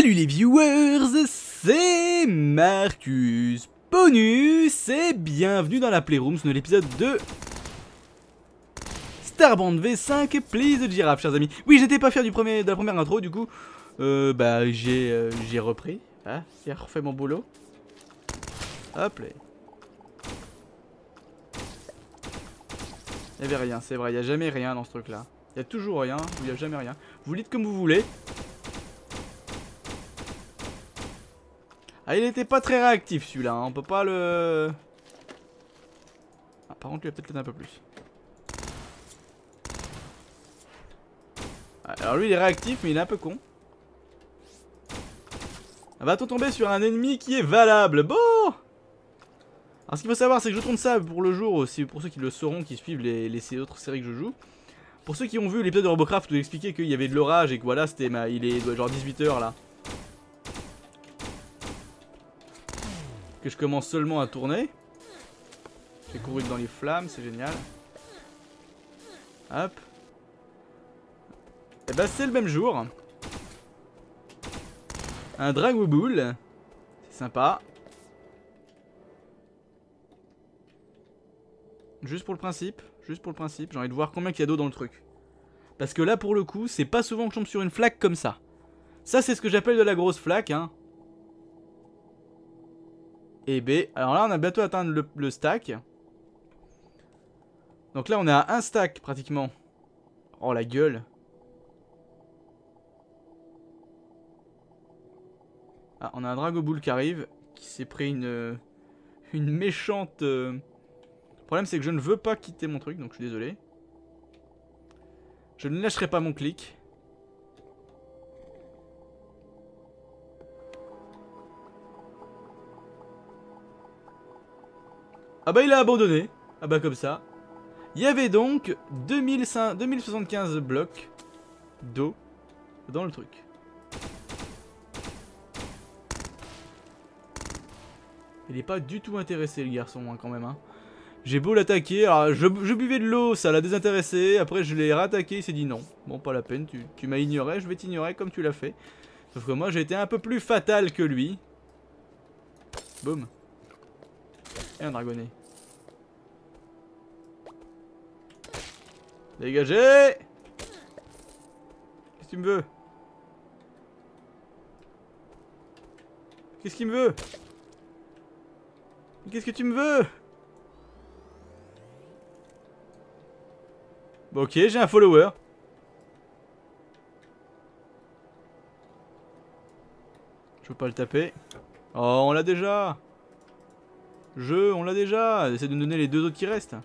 Salut les viewers, c'est Marcus Bonus et bienvenue dans la Playroom sur l'épisode de Starband V5 Please de Giraffe chers amis. Oui j'étais pas fier du premier, de la première intro du coup euh, bah j'ai euh, j'ai repris, hein, j'ai refait mon boulot. Hop là. Y'avait rien, c'est vrai, y a jamais rien dans ce truc là. Y a toujours rien, ou y a jamais rien. Vous dites comme vous voulez. Ah, il était pas très réactif celui-là, hein. on peut pas le... Ah, par contre, il va peut-être un peu plus. Ah, alors lui, il est réactif, mais il est un peu con. Va-t-on tomber sur un ennemi qui est valable? Bon Alors ce qu'il faut savoir, c'est que je tourne ça pour le jour, aussi pour ceux qui le sauront, qui suivent les, autres séries que je joue. Pour ceux qui ont vu l'épisode de Robocraft où j'expliquais qu'il y avait de l'orage et que voilà, c'était il est genre 18h là. Que je commence seulement à tourner. J'ai couru dans les flammes, c'est génial. Hop. Et eh bah ben, c'est le même jour. Un Dragoboule. C'est sympa. Juste pour le principe. Juste pour le principe. J'ai envie de voir combien il y a d'eau dans le truc. Parce que là pour le coup, c'est pas souvent que je tombe sur une flaque comme ça. Ça c'est ce que j'appelle de la grosse flaque. Hein. Et B. Alors là, on a bientôt atteint le, stack. Donc là, on est à un stack pratiquement. Oh la gueule. Ah, on a un Dragoboule qui arrive, qui s'est pris une, une méchante... Euh, le problème, c'est que je ne veux pas quitter mon truc, donc je suis désolé. Je ne lâcherai pas mon clic. Ah bah il a abandonné. Ah bah comme ça. Il y avait donc 2075 blocs d'eau dans le truc. Il est pas du tout intéressé le garçon hein, quand même. Hein. J'ai beau l'attaquer, je, buvais de l'eau, ça l'a désintéressé, après je l'ai rattaqué, il s'est dit non. Bon pas la peine, tu, tu m'as ignoré, je vais t'ignorer comme tu l'as fait. Sauf que moi j'ai été un peu plus fatal que lui. Boum. Et un dragonnet. Dégagez Qu'est-ce que tu me veux Qu'est-ce qu'il me veut? Qu'est-ce que tu me veux? Bon ok, j'ai un follower. Je veux pas le taper. Oh, on l'a déjà je, on l'a déjà. Essaie de me donner les deux autres qui restent.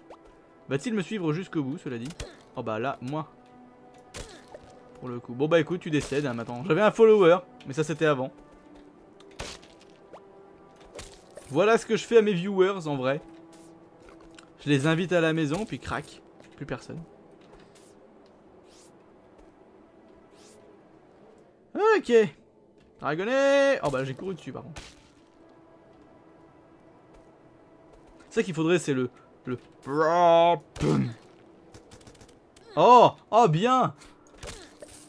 Va-t-il me suivre jusqu'au bout, cela dit? Oh bah là, moi. Pour le coup. Bon bah écoute, tu décèdes hein, maintenant. J'avais un follower, mais ça c'était avant. Voilà ce que je fais à mes viewers en vrai. Je les invite à la maison, puis crac. Plus personne. Ok. Dragonnet Oh bah j'ai couru dessus par contre. ça qu'il faudrait, c'est le... Le... Oh Oh, bien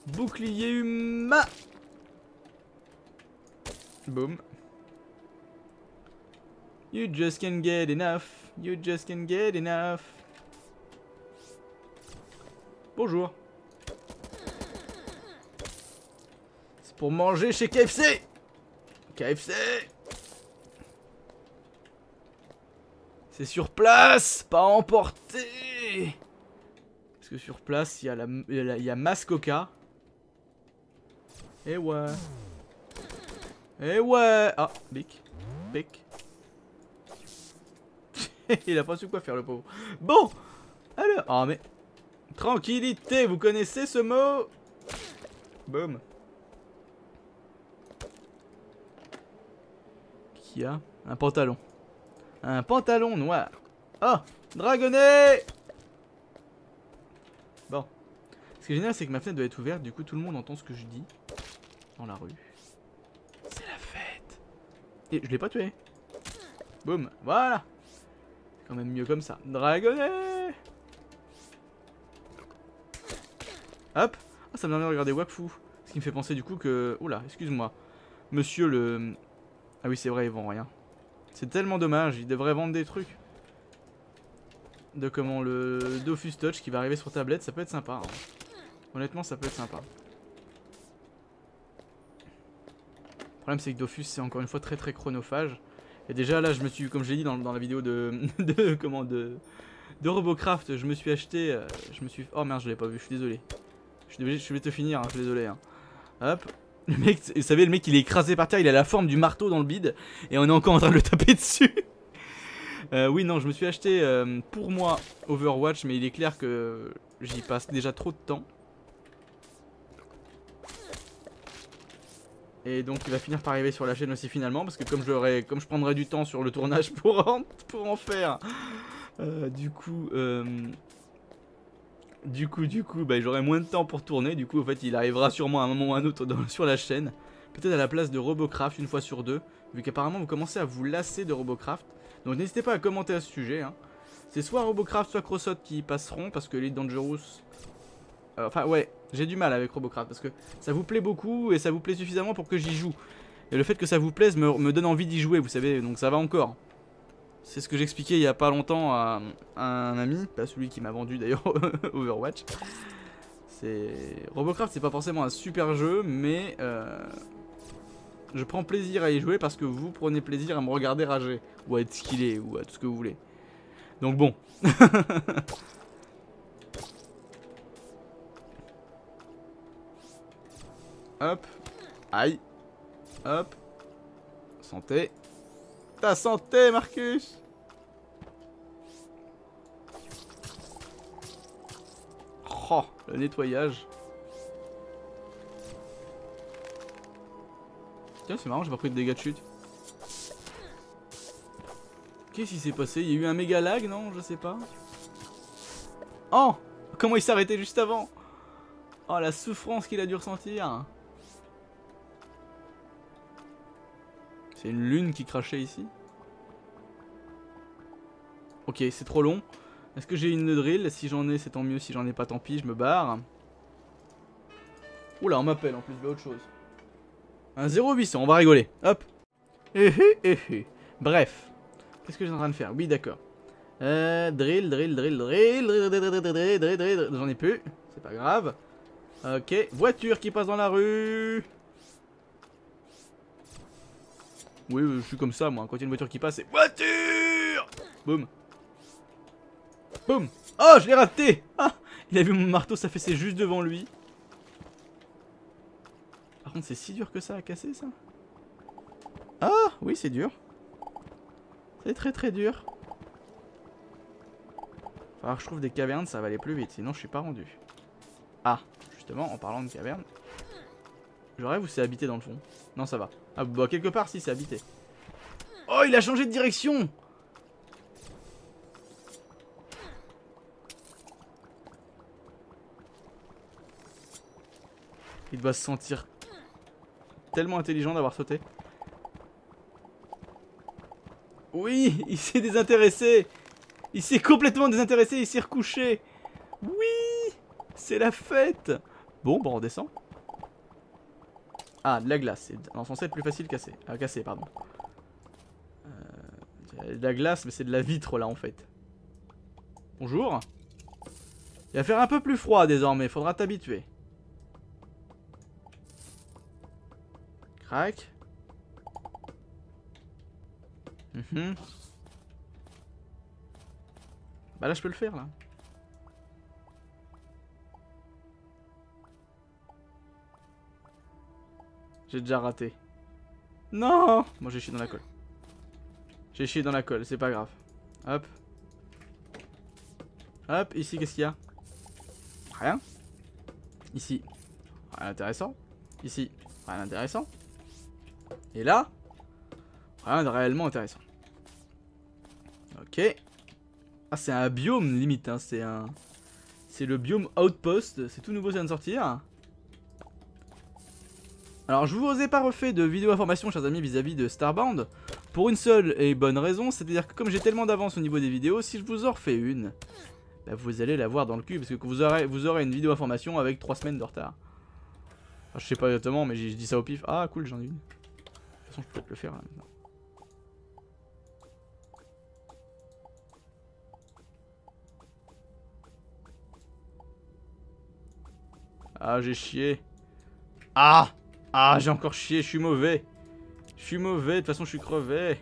Bouclier humain Boom. You just can't get enough. You just can't get enough. Bonjour. C'est pour manger chez KFC KFC C'est sur place, pas emporté. Parce que sur place, il y a la, y Mascoca. Eh ouais. Eh ouais. Ah, bic. Bic. il a pas su quoi faire le pauvre. Bon. Alors. Ah mais. Tranquillité, vous connaissez ce mot? Boum. Qui a Un pantalon? Un pantalon noir. Oh Dragonnet Bon. Ce qui est génial, c'est que ma fenêtre doit être ouverte. Du coup, tout le monde entend ce que je dis. Dans la rue. C'est la fête. Et je l'ai pas tué. Boum. Voilà. C'est quand même mieux comme ça. Dragonnet Hop. Ah, ça me donne de regarder Wakfu. Ce qui me fait penser du coup que... Oula, excuse-moi. monsieur le... Ah oui, c'est vrai, ils vendent rien. C'est tellement dommage, ils devraient vendre des trucs. De comment le Dofus Touch qui va arriver sur tablette, ça peut être sympa. hein. Honnêtement, ça peut être sympa. Le problème, c'est que Dofus, c'est encore une fois très très chronophage. Et déjà là, je me suis, comme je l'ai dit dans, la vidéo de, de comment de, Robocraft, je me suis acheté, euh, je me suis, oh merde, je l'ai pas vu, je suis désolé. Je suis je vais te finir, hein, je suis désolé. hein. Hop, le mec, vous savez, le mec, il est écrasé par terre, il a la forme du marteau dans le bide, et on est encore en train de le taper dessus. Euh, oui, non, je me suis acheté euh, pour moi Overwatch, mais il est clair que j'y passe déjà trop de temps. Et donc il va finir par arriver sur la chaîne aussi finalement parce que comme je comme je prendrai du temps sur le tournage pour en, pour en faire, euh, du coup, euh, du coup, du coup, bah, j'aurai moins de temps pour tourner. Du coup, en fait, il arrivera sûrement à un moment ou à un autre sur la chaîne, peut-être à la place de Robocraft une fois sur deux, vu qu'apparemment vous commencez à vous lasser de Robocraft. Donc n'hésitez pas à commenter à ce sujet. hein. C'est soit Robocraft, soit Crossot qui passeront parce que les Dangerous. euh, Enfin ouais, j'ai du mal avec Robocraft parce que ça vous plaît beaucoup et ça vous plaît suffisamment pour que j'y joue. Et le fait que ça vous plaise me, me donne envie d'y jouer, vous savez, donc ça va encore. C'est ce que j'expliquais il y a pas longtemps à, un ami, pas celui qui m'a vendu d'ailleurs Overwatch. Robocraft, c'est pas forcément un super jeu, mais euh, je prends plaisir à y jouer parce que vous prenez plaisir à me regarder rager ou à être skillé ou à tout ce que vous voulez. Donc bon. Hop. Aïe. Hop. Santé. Ta santé, Marcus Oh, le nettoyage. Tiens, c'est marrant, j'ai pas pris de dégâts de chute. Qu'est-ce qui s'est passé? Il y a eu un méga lag, non? Je sais pas. Oh Comment il s'est arrêté juste avant? Oh, la souffrance qu'il a dû ressentir. C'est une lune qui crachait ici. Ok, c'est trop long. Est-ce que j'ai une drill Si j'en ai, c'est tant mieux. Si j'en ai pas, tant pis, je me barre. Oula, on m'appelle en plus de autre chose. Un 0800, on va rigoler. Hop. Eh, eh, eh, eh. Bref. Qu'est-ce que j'ai en train de faire Oui, d'accord. Euh, drill, drill, drill, drill, drill, drill, drill, drill, drill, drill. J'en ai plus. C'est pas grave. Ok. Voiture qui passe dans la rue. Oui, je suis comme ça, moi. Quand il y a une voiture qui passe, c'est voiture Boum. Boum. Oh, je l'ai raté Ah Il a vu mon marteau, fait juste devant lui. Par contre, c'est si dur que ça à casser, ça Ah, oui, c'est dur. C'est très très dur. Que je trouve des cavernes, ça va aller plus vite, sinon je suis pas rendu. Ah, justement, en parlant de cavernes. Je rêve ou c'est habité dans le fond Non, ça va. Ah, bah, quelque part, si, c'est habité. Oh, il a changé de direction Il doit se sentir tellement intelligent d'avoir sauté. Oui, il s'est désintéressé. Il s'est complètement désintéressé, il s'est recouché. Oui, c'est la fête. Bon, bon, on descend. Ah, de la glace. C'est non, censé être plus facile casser. À casser, pardon. Euh, de la glace, mais c'est de la vitre là en fait. Bonjour. Il va faire un peu plus froid désormais, faudra t'habituer. Crac. Mhm. Bah là je peux le faire là. J'ai déjà raté. Non Moi j'ai chié dans la colle. J'ai chié dans la colle, c'est pas grave. Hop. Hop, ici qu'est-ce qu'il y a? Rien. Ici. Rien d'intéressant. Ici. Rien d'intéressant. Et là Rien de réellement intéressant. Ok. Ah c'est un biome limite, hein. c'est un... C'est le biome Outpost, c'est tout nouveau, ça vient de sortir. Alors je vous ai pas refait de vidéo information chers amis vis-à-vis de Starbound Pour une seule et bonne raison, c'est-à-dire que comme j'ai tellement d'avance au niveau des vidéos, si je vous en refais une bah, Vous allez la voir dans le cul parce que vous aurez, une vidéo information avec 3 semaines de retard Enfin, Je sais pas exactement mais je dis ça au pif, ah cool j'en ai une je peux peut-être le faire là maintenant. Ah, j'ai chié. Ah Ah, j'ai encore chié, je suis mauvais. Je suis mauvais, de toute façon, je suis crevé.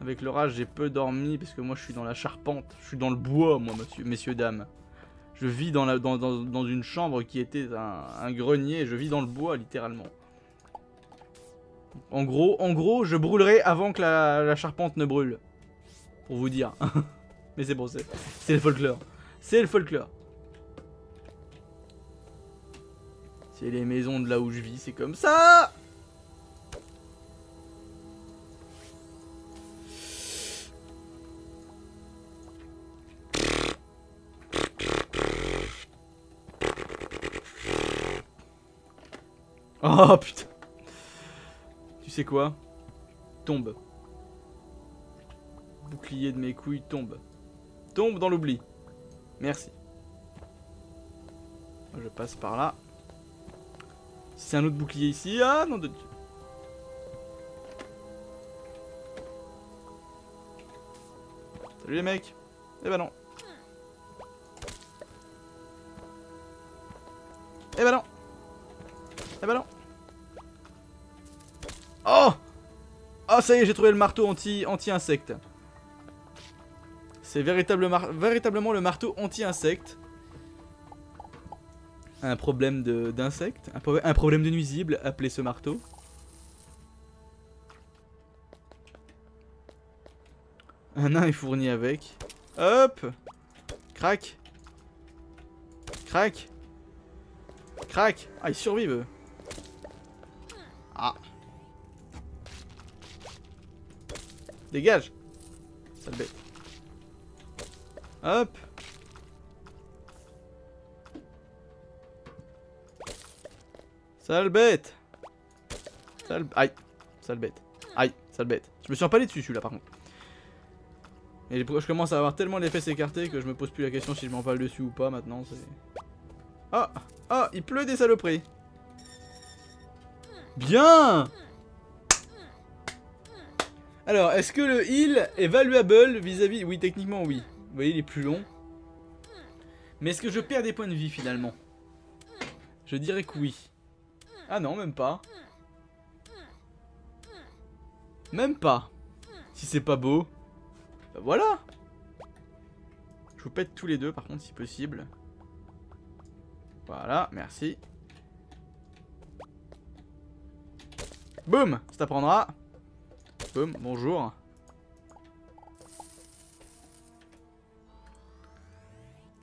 Avec l'orage, j'ai peu dormi parce que moi, je suis dans la charpente. Je suis dans le bois, moi, monsieur, messieurs, dames. Je vis dans, la, dans, une chambre qui était un, grenier. Je vis dans le bois, littéralement. En gros, en gros, je brûlerai avant que la, la charpente ne brûle. Pour vous dire. Mais c'est bon, c'est le folklore. C'est le folklore. C'est les maisons de là où je vis, c'est comme ça Oh putain Tu sais quoi? Tombe. Bouclier de mes couilles tombe. Tombe dans l'oubli. Merci. Je passe par là. C'est un autre bouclier ici. Ah non de Dieu. Salut les mecs. Eh ben non. Eh ben non. Eh ben non. Oh Oh ça y est j'ai trouvé le marteau anti-insecte. C'est véritablement le marteau anti-insecte. Un problème d'insectes un, un, problème de nuisible, appelez ce marteau. Un nain est fourni avec. Hop! Crac! Crac! Crac! Ah, ils survivent Ah. Dégage. Sale bête. Hop Sale bête Sale... Aïe Sale bête. Aïe, sale bête. Je me suis empalé dessus celui-là par contre. Et je commence à avoir tellement les fesses que je me pose plus la question si je m'empale dessus ou pas maintenant. Ah Ah Il pleut des saloperies Bien alors, est-ce que le heal est valuable vis-à-vis... Oui, techniquement, oui. Vous voyez, il est plus long. Mais est-ce que je perds des points de vie, finalement? Je dirais que oui. Ah non, même pas. Même pas. Si c'est pas beau. Bah voilà Je vous pète tous les deux, par contre, si possible. Voilà, merci. Boum Ça t'apprendra bonjour.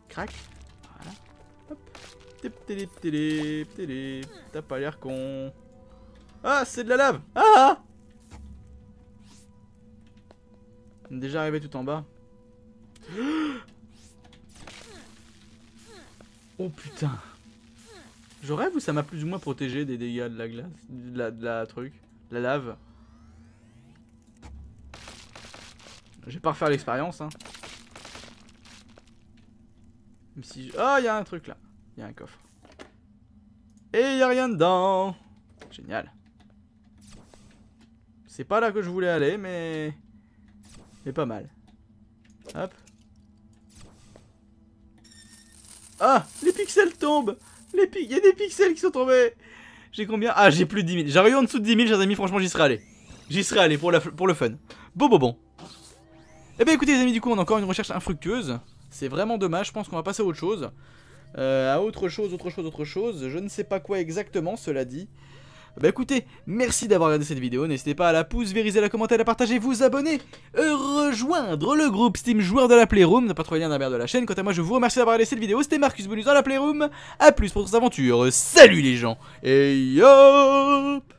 Crac. Voilà. Hop. T'as pas l'air con. Ah, c'est de la lave Ah On est déjà arrivé tout en bas. Oh putain. Je rêve ou ça m'a plus ou moins protégé des dégâts de la glace De la, truc La lave Je vais pas refaire l'expérience. Hein. Même si je... Oh, il y a un truc là. Il y a un coffre. Et il y a rien dedans. Génial. C'est pas là que je voulais aller, mais... Mais pas mal. Hop. Ah Les pixels tombent Les Il y a des pixels qui sont tombés J'ai combien? Ah, j'ai plus de 10 000. J'aurais eu en dessous de 10 000, chers amis. Franchement, j'y serais allé. J'y serais allé pour, pour le fun. Bon, bon, bon. Eh bien écoutez les amis, du coup on a encore une recherche infructueuse. C'est vraiment dommage, je pense qu'on va passer à autre chose. Euh, à autre chose, autre chose, autre chose. Je ne sais pas quoi exactement, cela dit. Bah écoutez, merci d'avoir regardé cette vidéo, n'hésitez pas à la pouce, vériser, la commenter, la partager, vous abonner, euh, rejoindre le groupe Steam joueur de la Playroom, n'a pas trouvé le lien dans la de la chaîne, quant à moi je vous remercie d'avoir regardé cette vidéo, c'était Marcus Bonus dans la Playroom, à plus pour vos aventures, salut les gens, et hop